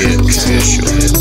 get.